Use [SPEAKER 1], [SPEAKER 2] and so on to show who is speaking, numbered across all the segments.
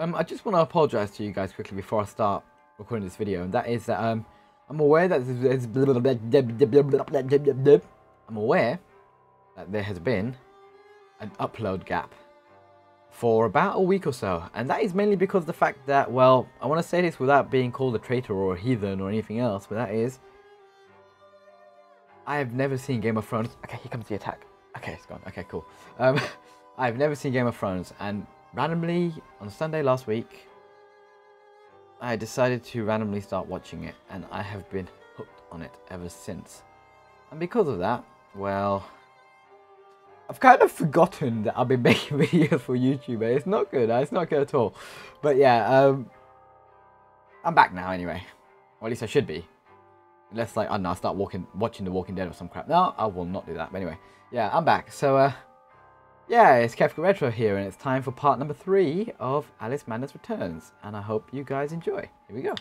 [SPEAKER 1] Um, I just want to apologise to you guys quickly before I start recording this video, and that is that um, I'm aware that there's I'm aware that there has been an upload gap for about a week or so, and that is mainly because the fact that, well, I want to say this without being called a traitor or a heathen or anything else, but that is, I have never seen Game of Thrones. Okay, here comes the attack. Okay, it's gone. Okay, cool. Um, I've never seen Game of Thrones, and randomly on Sunday last week, I decided to randomly start watching it, and I have been hooked on it ever since. And because of that, well, I've kind of forgotten that I've been making videos for YouTube. It's not good. It's not good at all. But yeah, um, I'm back now anyway. Or at least I should be. Unless like, I don't know, I start walking, watching The Walking Dead or some crap. No, I will not do that. But anyway, yeah, I'm back. So, uh, yeah, it's Qefka Retro here, and it's time for part number three of Alice Madness Returns. And I hope you guys enjoy. Here we go.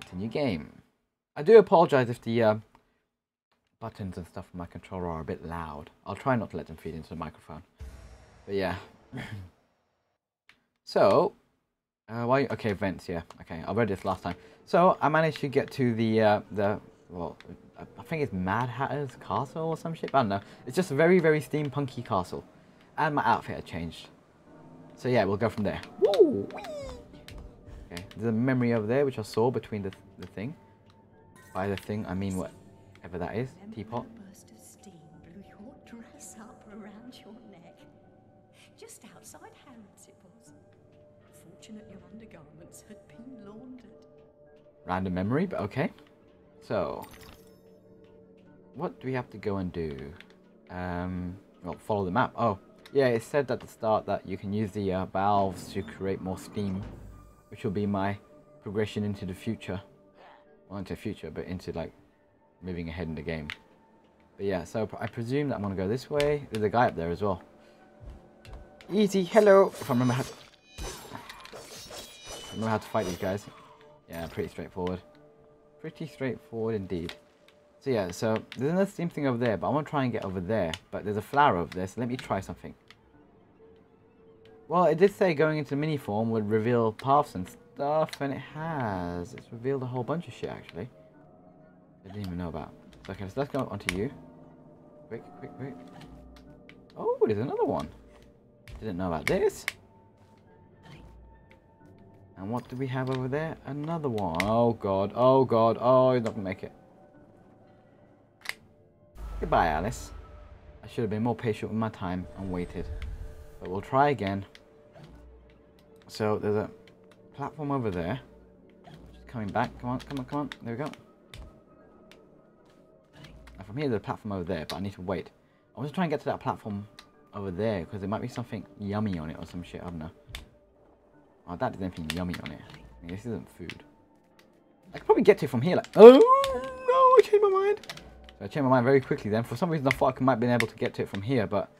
[SPEAKER 1] Continue game. I do apologize if the uh, buttons and stuff on my controller are a bit loud. I'll try not to let them feed into the microphone. But yeah. so, uh, why? Okay, vents. Yeah. Okay, I read this last time. So I managed to get to the uh, the well, I think it's Mad Hatter's castle or some shit. I don't know. It's just a very very steampunky castle, and my outfit had changed. So yeah, we'll go from there. Woo! Okay, there's a memory over there which I saw between the the thing. By the thing, I mean what whatever that is. Teapot.
[SPEAKER 2] burst of steam blew your dress up around your neck. Just outside Harrods it was. Fortunate your undergarments had been laundered.
[SPEAKER 1] Random memory, but okay. So, what do we have to go and do? Um, well, follow the map. Oh, yeah, it said at the start that you can use the uh, valves to create more steam, which will be my progression into the future. Well, into the future, but into like moving ahead in the game. But yeah, so I presume that I'm gonna go this way. There's a guy up there as well. Easy, hello. If I remember how to, I remember how to fight these guys. Yeah, pretty straightforward. Pretty straightforward indeed. So yeah, so there's another steam thing over there, but I want to try and get over there. But there's a flower over there, so let me try something. Well, it did say going into mini form would reveal paths and stuff, and it has. It's revealed a whole bunch of shit, actually. I didn't even know about. Okay, so let's go onto you. Quick, quick, quick. Oh, there's another one. Didn't know about this. And what do we have over there? Another one. Oh god, oh god, oh, he's not gonna make it. Goodbye, Alice. I should have been more patient with my time and waited. But we'll try again. So there's a platform over there. Just coming back. Come on, come on, come on. There we go. Now from here, there's a platform over there, but I need to wait. I want to try and get to that platform over there because there might be something yummy on it or some shit. I don't know. Oh, that doesn't anything yummy on it. I mean, this isn't food. I could probably get to it from here. Like, oh no, I changed my mind. I changed my mind very quickly. Then for some reason, I thought I might have been able to get to it from here, but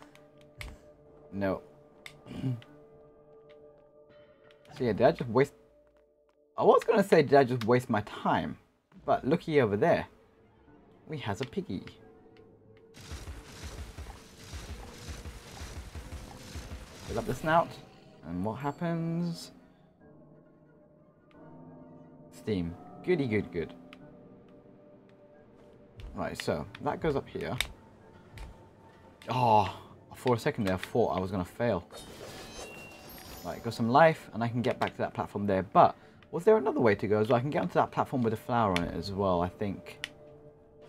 [SPEAKER 1] no. so yeah, did I just waste? I was gonna say, did I just waste my time? But looky over there. We has a piggy. Fill up the snout. And what happens? Steam. Goody good good. Right, so that goes up here. Oh, for a second there I thought I was going to fail. Right, got some life and I can get back to that platform there. But was there another way to go as well? I can get onto that platform with a flower on it as well, I think.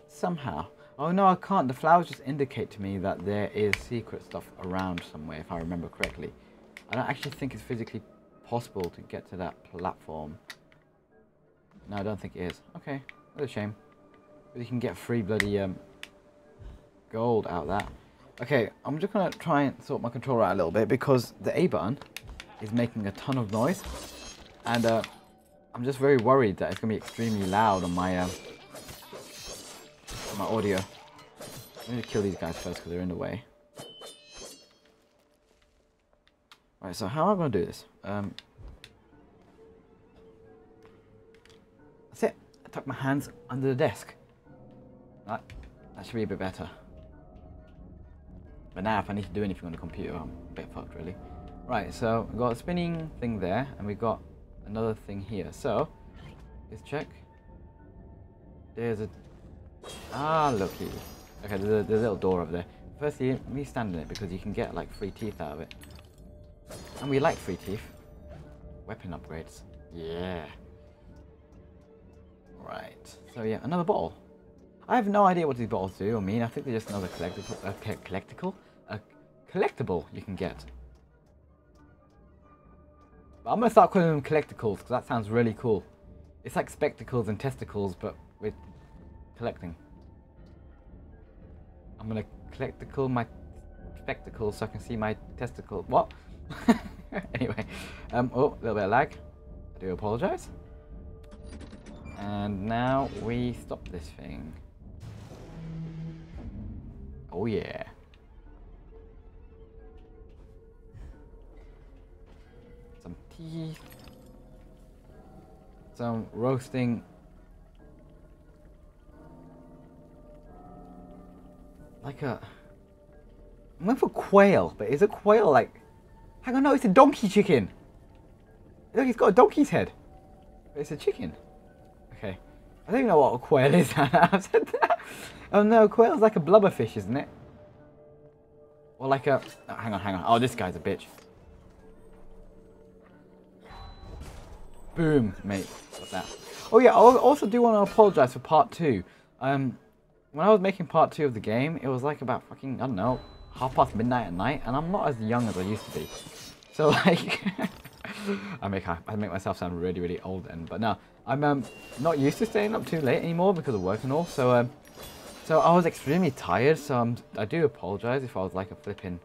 [SPEAKER 1] Somehow. Oh no, I can't. The flowers just indicate to me that there is secret stuff around somewhere, if I remember correctly. I don't actually think it's physically possible to get to that platform. No, I don't think it is. Okay, that's a shame. But you can get free bloody um, gold out of that. Okay, I'm just going to try and sort my controller out a little bit because the A button is making a ton of noise. And uh, I'm just very worried that it's going to be extremely loud on my, uh, my audio. I need to kill these guys first because they're in the way. Right, so how am I going to do this? Um, that's it. I tuck my hands under the desk. That, that should be a bit better. But now if I need to do anything on the computer, I'm a bit fucked really. Right, so we've got a spinning thing there, and we've got another thing here. So, let's check. There's a... Ah, looky. Okay, there's a, there's a little door over there. Firstly, me stand in it because you can get like free teeth out of it. And we like free teeth. Weapon upgrades. Yeah. Right. So yeah, another bottle. I have no idea what these bottles do or mean. I think they're just another collectible, uh, collectible, a collectible you can get. I'm gonna start calling them collecticles because that sounds really cool. It's like spectacles and testicles, but with collecting. I'm gonna collecticle my spectacles so I can see my testicle. What? anyway, um, oh, a little bit of lag. I do apologize. And now we stop this thing. Oh yeah. Some roasting. Like a... I went for quail, but is a quail like... Hang on, no, it's a donkey chicken. Look, it's got a donkey's head. But it's a chicken. Okay. I don't even know what a quail is. I've said that. Oh no, quail's like a blubberfish, isn't it? Or like a... Oh, hang on, hang on. Oh, this guy's a bitch. Boom, mate. Got that. Oh yeah, I also do want to apologize for part two. Um, when I was making part two of the game, it was like about fucking, I don't know, half past midnight at night, and I'm not as young as I used to be. So like, I make I make myself sound really really old then. But no, I'm um, not used to staying up too late anymore because of work and all. So um, so I was extremely tired. So um, I do apologize if I was like a flipping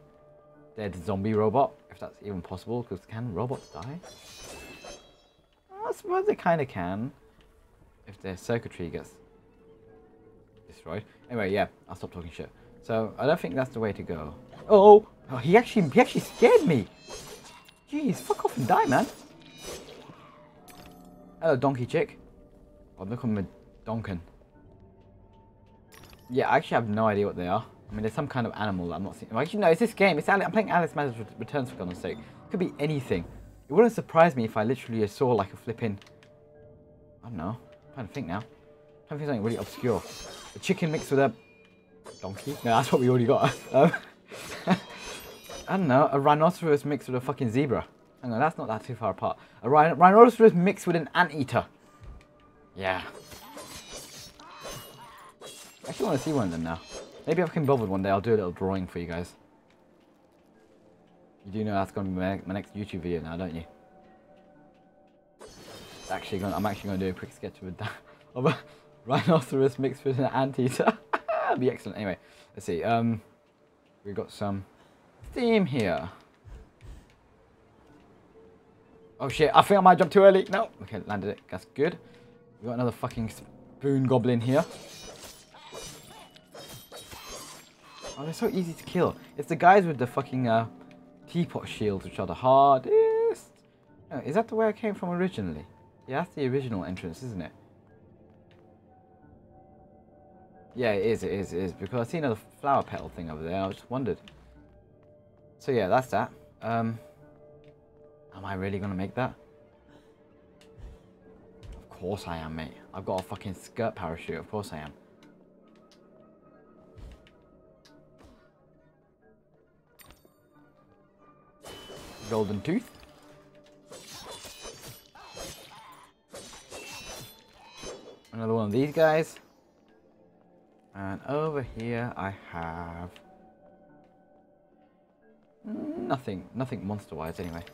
[SPEAKER 1] dead zombie robot, if that's even possible. Because can robots die? I suppose they kind of can, if their circuitry gets destroyed. Anyway, yeah, I'll stop talking shit. So I don't think that's the way to go. Oh, oh he actually he actually scared me. Jeez, fuck off and die, man. Hello, donkey chick. Oh, look at me, Donkin. Yeah, I actually have no idea what they are. I mean, there's some kind of animal that I'm not seeing. Actually, no, it's this game. It's Ali I'm playing Alice Madness Returns for God's sake. It could be anything. It wouldn't surprise me if I literally saw like a flipping. I don't know. I'm trying to think now. I'm trying to think something really obscure. A chicken mixed with a donkey. No, that's what we already got. Um, I don't know. A rhinoceros mixed with a fucking zebra. Hang on, that's not that too far apart. A rhin rhinoceros mixed with an anteater. Yeah. I actually want to see one of them now. Maybe if I can bother one day, I'll do a little drawing for you guys. You do know that's going to be my, my next YouTube video now, don't you? It's Actually, gonna, I'm actually going to do a quick sketch with that of a rhinoceros mixed with an anteater. That'd be excellent. Anyway, let's see. Um, we've got some theme here. Oh shit! I think I might jump too early. No. Okay, landed it. That's good. We got another fucking spoon goblin here. Oh, they're so easy to kill. It's the guys with the fucking uh, teapot shields which are the hardest. Oh, is that the way I came from originally? Yeah, that's the original entrance, isn't it? Yeah, it is, it is, it is. Because I seen a flower petal thing over there. I just wondered. So yeah, that's that. Um, am I really going to make that? Of course I am, mate. I've got a fucking skirt parachute. Of course I am. Golden tooth. Another one of these guys. And over here I have nothing, nothing monster-wise anyway.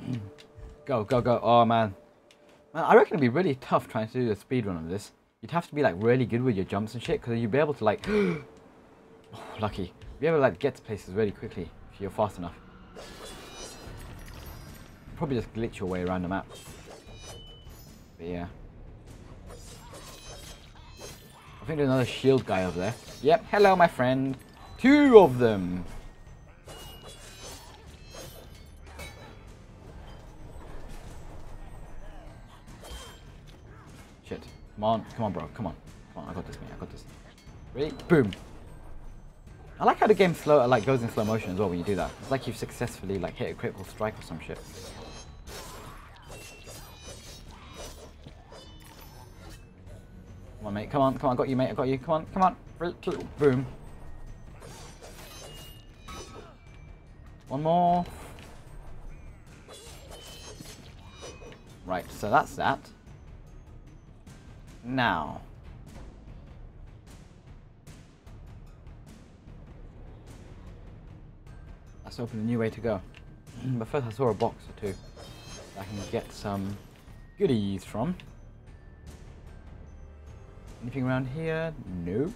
[SPEAKER 1] go, go, go. Oh man. Man, I reckon it'd be really tough trying to do the speed run of this. You'd have to be like really good with your jumps and shit because you'd be able to like, oh, lucky, you'd be able to like get to places really quickly if you're fast enough. Probably just glitch your way around the map. But yeah. I think there's another shield guy over there. Yep, hello my friend. Two of them. Shit. Come on, come on bro, come on. Come on, I got this mate, I got this. Ready? Boom. I like how the game slow, like goes in slow motion as well when you do that. It's like you've successfully like hit a critical strike or some shit. Mate. Come on, come on. I got you, mate. I got you. Come on, come on. Boom. One more. Right, so that's that. Now. Let's open a new way to go. but first I saw a box or two I can get some goodies from. Anything around here? Nope.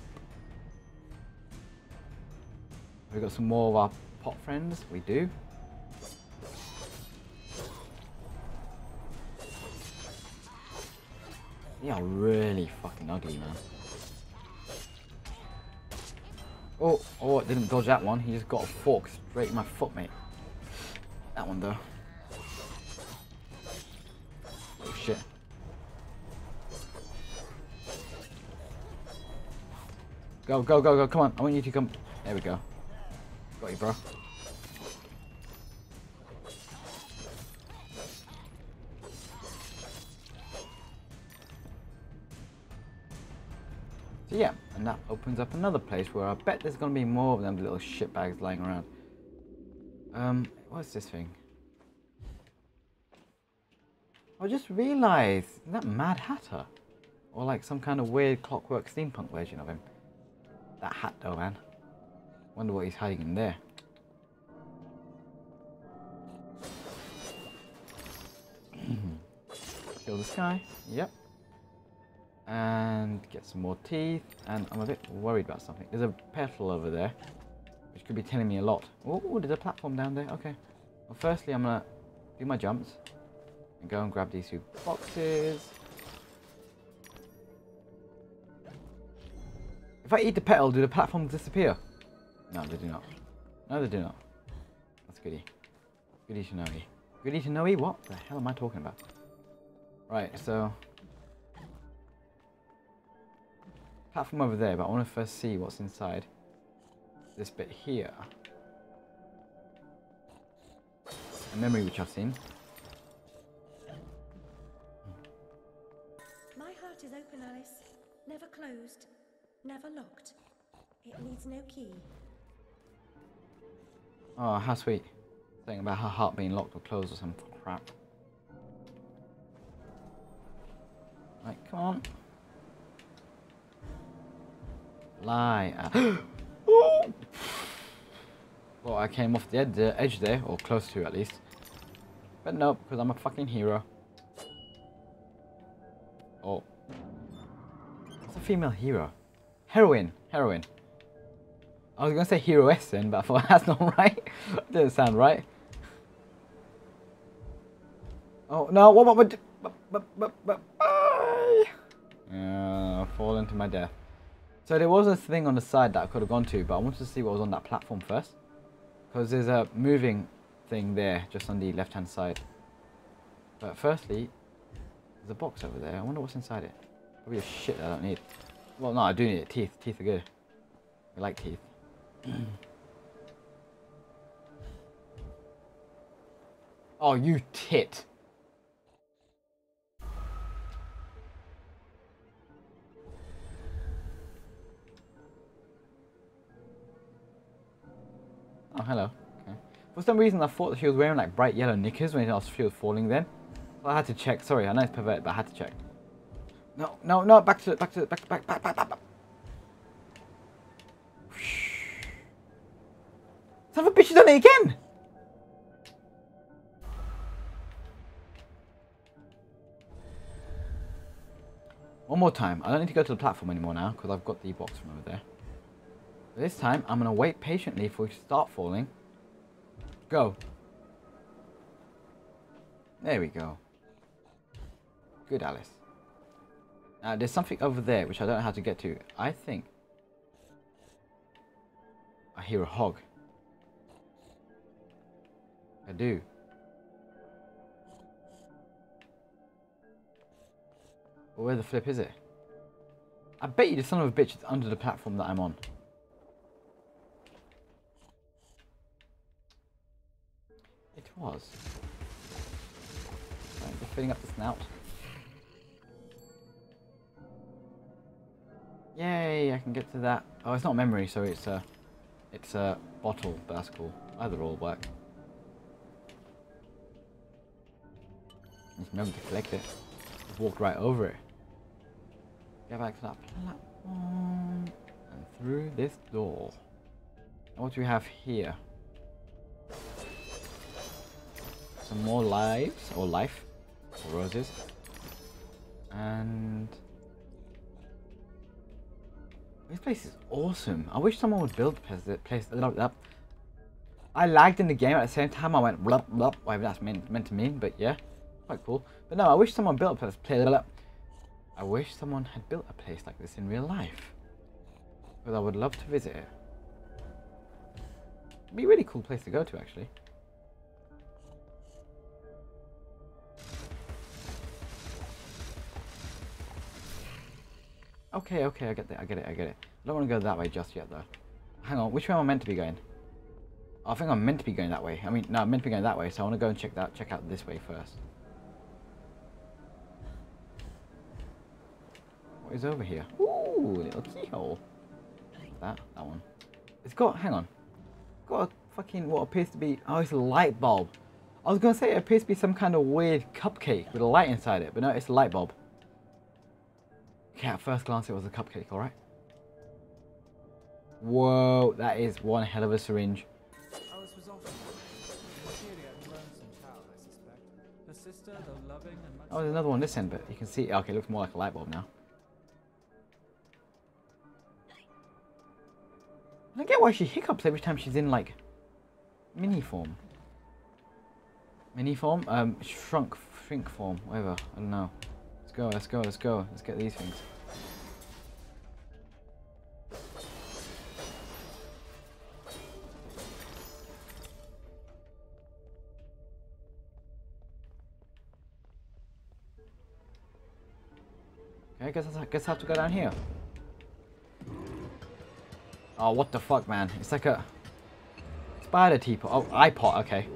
[SPEAKER 1] We got some more of our pot friends? We do. They are really fucking ugly, man. Oh, oh, it didn't dodge that one. He just got a fork straight in my foot, mate. That one, though. Go, go, go, go. Come on. I want you to come. There we go. Got you, bro. So yeah, and that opens up another place where I bet there's going to be more of them little shitbags lying around. Um, what's this thing? I just realised, that Mad Hatter? Or like some kind of weird clockwork steampunk version of him. That hat though, man. Wonder what he's hiding in there. Kill this guy. Yep. And get some more teeth. And I'm a bit worried about something. There's a petal over there. Which could be telling me a lot. Oh, there's a platform down there. Okay. Well, firstly, I'm going to do my jumps. And go and grab these two boxes. If I eat the petal, do the platforms disappear? No, they do not. No, they do not. That's goody. Goody to know. Goody to know what the hell am I talking about? Right, so... Platform over there, but I want to first see what's inside this bit here. A memory which I've seen.
[SPEAKER 2] My heart is open, Alice. Never closed. Never locked. It needs no key.
[SPEAKER 1] Oh, how sweet. Thing about her heart being locked or closed or some crap. Right, come on. Lie. well, I came off the, ed edge there, or close to at least. But no, because I'm a fucking hero. Oh. It's a female hero. Heroine. Heroin. I was gonna say then, but I thought that's not right. Doesn't sound right. Oh no! What? What? What? but, but, uh, fall into my death. So there was a thing on the side that I could have gone to, but I wanted to see what was on that platform first. Because there's a moving thing there, just on the left-hand side. But firstly, there's a box over there. I wonder what's inside it. Probably a shit that I don't need. Well, no, I do need it. Teeth. Teeth are good. I like teeth. oh, you tit. Oh, hello. Okay. For some reason, I thought she was wearing like bright yellow knickers when she was falling then. I had to check. Sorry, I know it's perverted, but I had to check. No, no, no, back to, it, back to, it, back, back, back, back, back, back. Son of a bitch, done it again! One more time. I don't need to go to the platform anymore now because I've got the box from over there. This time, I'm going to wait patiently for it to start falling. Go. There we go. Good, Alice. Uh, there's something over there which I don't know how to get to. I think... I hear a hog. I do. Well, where the flip is it? I bet you the son of a bitch is under the platform that I'm on. It was. Right, just filling up the snout. Yay, I can get to that. Oh, it's not memory, so it's a, it's a bottle, but that's cool. Either will work. Just remember to collect it. Just walked right over it. Get back to that platform. And through this door. And what do we have here? Some more lives, or life, or roses. And... This place is awesome. I wish someone would build the place. Up. I lagged in the game at the same time. I went blup blup. Whatever that's meant, meant to mean, but yeah, quite cool. But no, I wish someone built a place. I wish someone had built a place like this in real life. Because I would love to visit it. It'd be a really cool place to go to, actually. Okay, okay, I get it, I get it, I get it. I don't want to go that way just yet, though. Hang on, which way am I meant to be going? I think I'm meant to be going that way. I mean, no, I'm meant to be going that way, so I want to go and check that, check out this way first. What is over here? Ooh, little keyhole. That, that one. It's got, hang on. Got a fucking, what appears to be, oh, it's a light bulb. I was going to say it appears to be some kind of weird cupcake with a light inside it, but no, it's a light bulb. Okay, at first glance it was a cupcake, alright? Whoa, that is one hell of a syringe. Oh, there's another one this end, but you can see, okay, it looks more like a light bulb now. I get why she hiccups every time she's in, like, mini form. Mini form? Um, shrunk, shrink form, whatever, I don't know go, let's go, let's go. Let's get these things. Okay, guess I guess I have to go down here. Oh, what the fuck, man? It's like a spider teapot. Oh, Eyepot. Okay.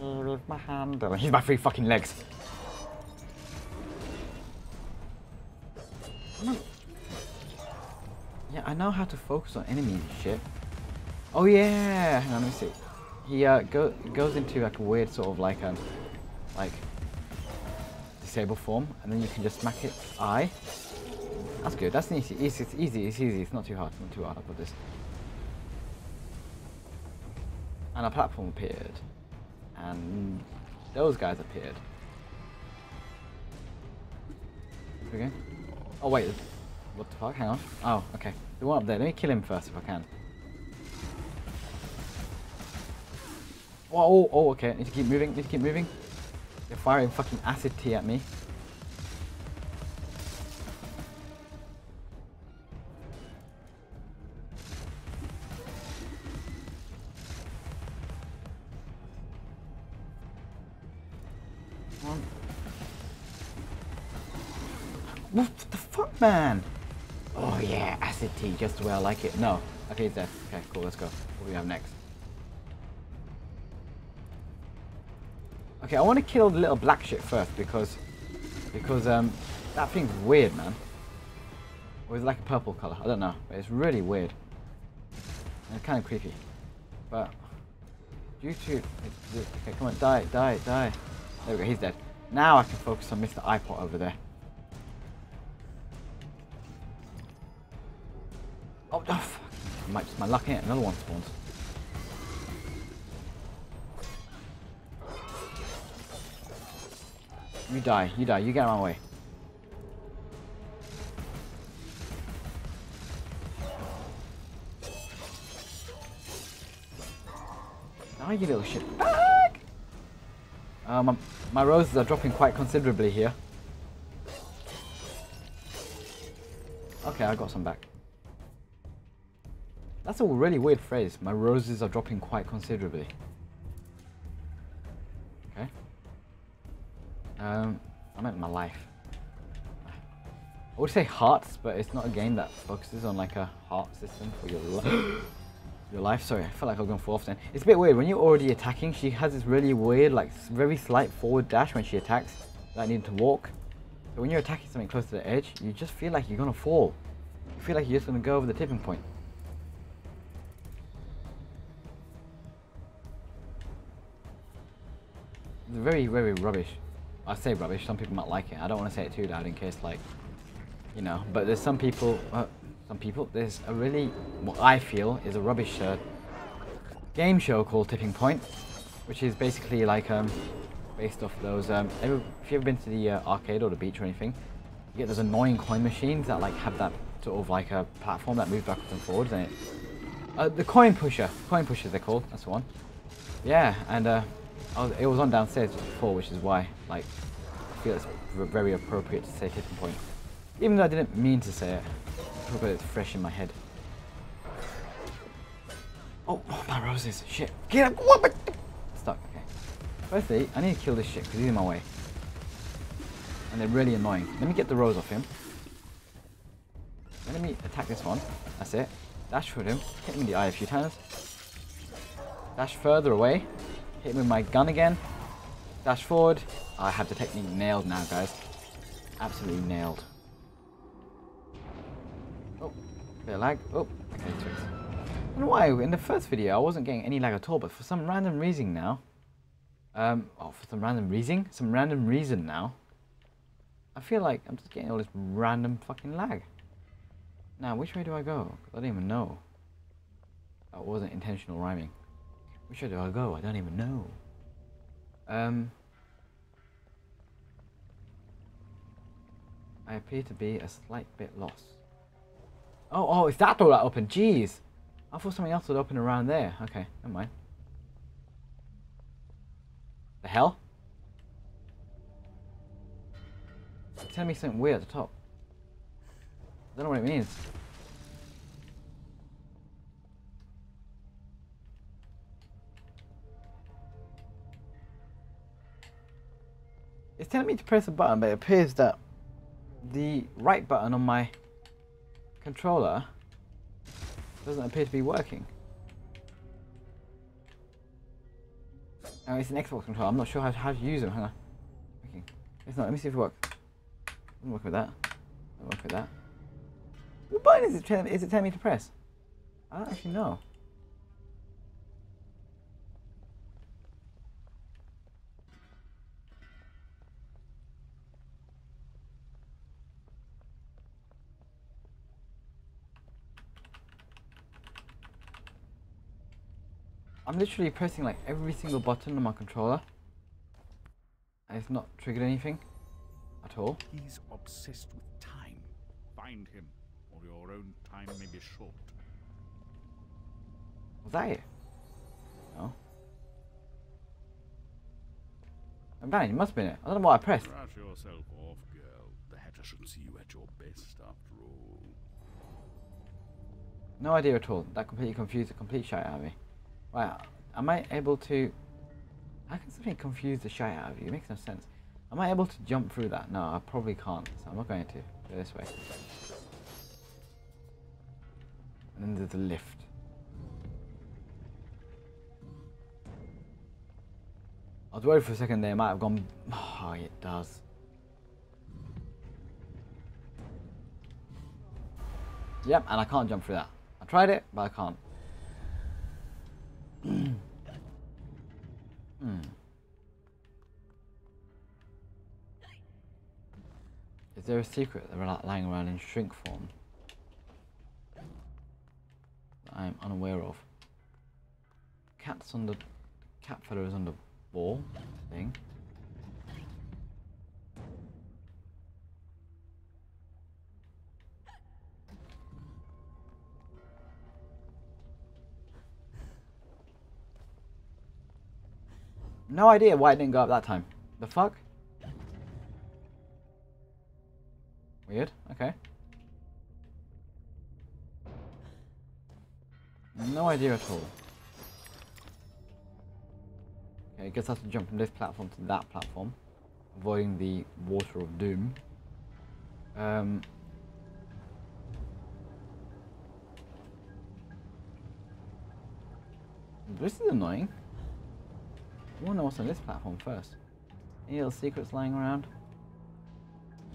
[SPEAKER 1] A and my handle. He's my three fucking legs. Yeah, I know how to focus on enemies and shit. Oh yeah! Hang on, let me see. He uh, go, goes into like a weird sort of like um, like disable form, and then you can just smack it. I. That's good. That's easy. It's, it's easy. It's easy. It's not too hard. Not too hard. I'll put this and a platform appeared, and those guys appeared. Okay. Oh wait, what the fuck? Hang on. Oh, okay. The one up there. Let me kill him first if I can. Oh, oh, oh okay. I need to keep moving. Need to keep moving. They're firing fucking acid tea at me. What the fuck, man? Oh yeah, acid tea, just the way I like it. No. Okay, he's dead. Okay, cool, let's go. What do we have next? Okay, I want to kill the little black shit first because because um that thing's weird, man. Or is it like a purple color? I don't know, but it's really weird. And it's kind of creepy. But to okay, come on, die, die, die. There we go, he's dead. Now I can focus on Mr. Eyepot over there. Oh, oh fuck. Might just my luck here. Another one spawns. You die. You die. You get out of my way. Now you little shit. Back! Uh, my, my roses are dropping quite considerably here. Okay, I got some back. That's a really weird phrase. My roses are dropping quite considerably. Okay. Um, I meant my life. I would say hearts, but it's not a game that focuses on like a heart system for your life. Your life. Sorry, I felt like I was going fourth then. It's a bit weird when you're already attacking. She has this really weird, like very slight forward dash when she attacks. That need to walk. But when you're attacking something close to the edge, you just feel like you're gonna fall. You feel like you're just gonna go over the tipping point. It's very, very rubbish. I say rubbish. Some people might like it. I don't want to say it too loud in case, like, you know. But there's some people. Uh, some people. There's a really what I feel is a rubbish uh, game show called Tipping Point, which is basically like um, based off those. Um, ever, if you've ever been to the uh, arcade or the beach or anything, you get those annoying coin machines that like have that sort of like a platform that moves backwards and forwards, and it. Uh, the coin pusher, coin pushers they're called. That's the one. Yeah, and uh, was, it was on downstairs before, which is why like I feel it's very appropriate to say tipping point, even though I didn't mean to say it. It's fresh in my head. Oh, oh my roses! Shit! Get up! What? Stuck. Okay. Firstly, I need to kill this shit because he's in my way. And they're really annoying. Let me get the rose off him. Let me attack this one. That's it. Dash for him. Hit him in the eye a few times. Dash further away. Hit him with my gun again. Dash forward. I have the technique nailed now, guys. Absolutely nailed. Bit of lag. Oh, okay, tricks. I don't know why in the first video I wasn't getting any lag at all, but for some random reason now, um, oh, for some random reason, some random reason now, I feel like I'm just getting all this random fucking lag. Now, which way do I go? I don't even know. That wasn't intentional rhyming. Which way do I go? I don't even know. Um, I appear to be a slight bit lost. Oh, oh, is that door that open? Jeez. I thought something else would open around there. Okay, never mind. The hell? Tell me something weird at the top. I don't know what it means. It's telling me to press a button, but it appears that the right button on my controller doesn't appear to be working. Oh, it's an Xbox controller. I'm not sure how to, how to use it. Hang on. Okay. It's not. Let me see if it works. Doesn't work with that. Doesn't work with that. What button is it, telling, it telling me to press? I don't actually know. I'm literally pressing like every single button on my controller. And it's not triggered anything at all.
[SPEAKER 3] He's obsessed with time. Find him, or your own time may be short.
[SPEAKER 1] Was that it? No. I'm bang, it must have been it. I don't know what I pressed.
[SPEAKER 3] Brush yourself off, girl. The Hatter should see you at your best, after all.
[SPEAKER 1] No idea at all. That completely confused the complete shit out of me. Right, am I able to... How can something confuse the shit out of you? It makes no sense. Am I able to jump through that? No, I probably can't. So I'm not going to. Go this way. And then there's the lift. I was worried for a second there, it might have gone... Oh, it does. Yep, and I can't jump through that. I tried it, but I can't. Is there a secret lying around in shrink form that I am unaware of? Cat's on the cat fellow is on the wall thing. No idea why it didn't go up that time. The fuck? Weird. Okay. No idea at all. Okay, I guess I have to jump from this platform to that platform, avoiding the water of doom. Um, this is annoying. I wonder what's on this platform first. Any little secrets lying around?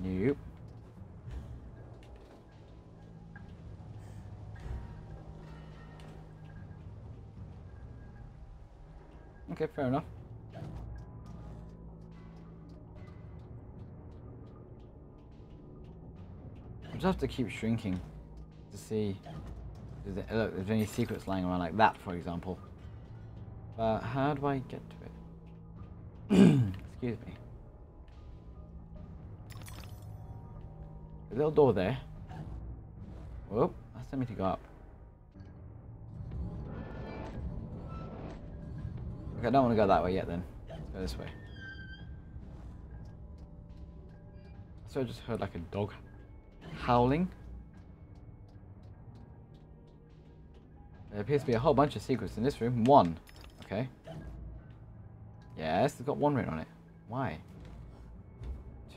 [SPEAKER 1] Nope. Okay, fair enough. I just have to keep shrinking to see if there, look, there's any secrets lying around like that, for example. But how do I get to it? Excuse me. A little door there. Whoop, that's me to go up. Okay, I don't want to go that way yet then. Let's go this way. So I just heard like a dog howling. There appears to be a whole bunch of secrets in this room. One. Okay. Yes, it's got one written on it. Why?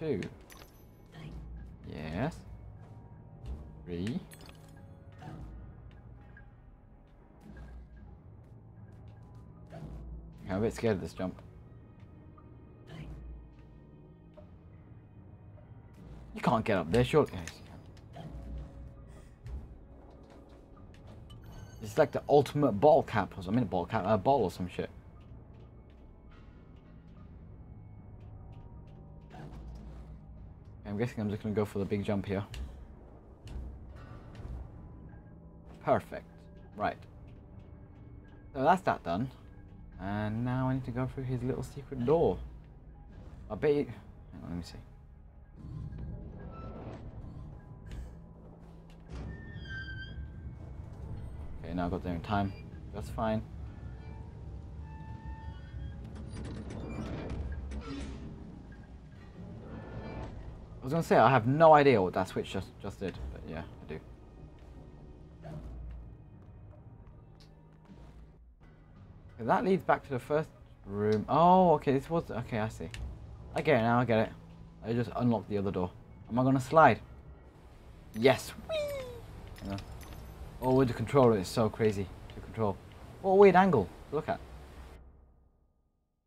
[SPEAKER 1] Two. Yes. Three. I'm a bit scared of this jump. You can't get up there, surely. It's like the ultimate ball cap or something. I mean, ball cap, a uh, ball or some shit. I'm guessing I'm just gonna go for the big jump here. Perfect. Right. So that's that done. And now I need to go through his little secret door. I bet you... Hang on, let me see. Okay, now I got there in time. That's fine. I was gonna say I have no idea what that switch just just did, but yeah, I do. That leads back to the first room. Oh, okay, this was okay. I see. I get it now. I get it. I just unlocked the other door. Am I gonna slide? Yes. Yeah. Oh, with the controller, it's so crazy to control. What a weird angle to look at.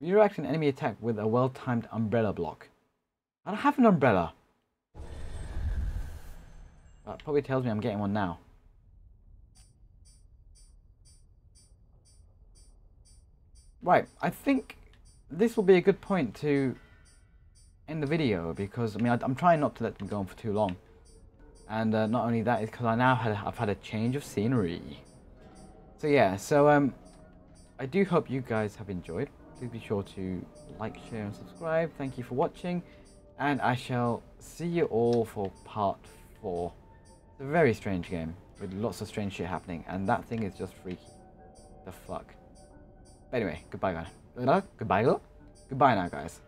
[SPEAKER 1] Redirect an enemy attack with a well-timed umbrella block. I don't have an umbrella. That probably tells me I'm getting one now. Right, I think this will be a good point to end the video because I mean I, am trying not to let them go on for too long, and uh, not only that is because I now had I've had a change of scenery. So yeah, so um, I do hope you guys have enjoyed. Please be sure to like, share, and subscribe. Thank you for watching, and I shall see you all for part four. It's a very strange game with lots of strange shit happening, and that thing is just freaky. The fuck. Anyway, goodbye, guys. Goodbye, goodbye now, guys.